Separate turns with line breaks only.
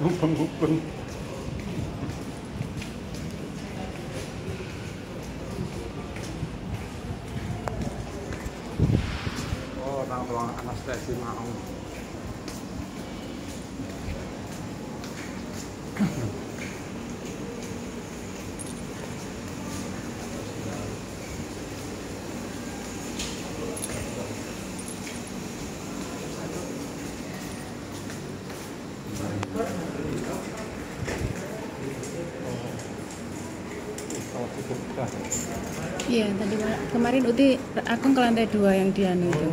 Mubeng-mubeng. Oh, nang ruang anestesi mau.
Iya, tadi kemarin Uti aku ke lantai dua yang dia itu.